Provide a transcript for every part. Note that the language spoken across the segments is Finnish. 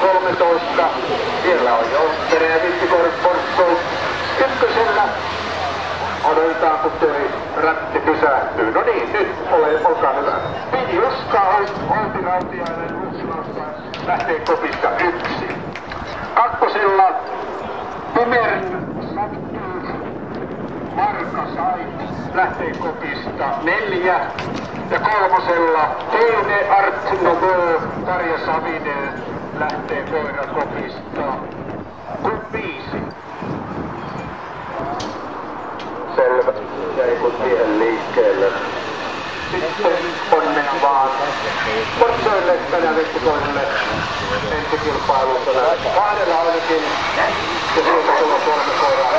13. Siellä on jo Tere ja Vitti Portsoi. Ykkösellä odotetaan, kun Teri rätti pysähtyy. No niin, nyt ole, olkaa hyvä. Piti Oska, Outi Rautiainen, Luxilausta lähtee kopista yksi. Kakkosella Pimern Marka sai lähtee kopista neljä. Ja kolmosella Teine Art Novo Tarja Savinen lähtee koira kopista kuin viisi. Selvä. Jäi kun tien liikkeelle. Sitten onnea vaan Portsoille ja Vettikoille ensikilpailussa kahdella ainakin. Ja sieltä tulee kolme koiraa.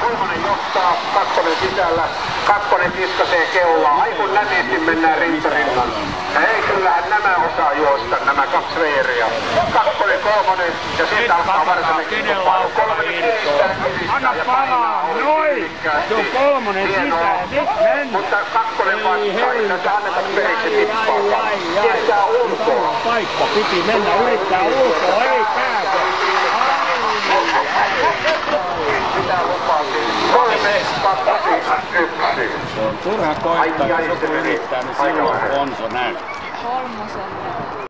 Kolmonen johtaa, kakkonen sisällä, kakkonen kiskasee keulaa. Ai kun nätisti mennään rintarinnan. Ei nämä kaksi veeriä. Kakkonen, kolmonen ja sitten alkaa varsinainen kilpailu. Kolmonen kiristää, ja painaa. Noin! Se on kolmonen sisään, nyt mennään. Mutta kakkonen vastaa, ei tässä anneta periksi tippaakaan. Kiertää ulkoa. Paikka piti mennä, yrittää ulkoa, ei pääse. Sitä lupasin. Kolme, kaksi, yksi. Se on turha koittaa, jos joku se yrittää, niin silloin. Konso näy. Kolmoselle.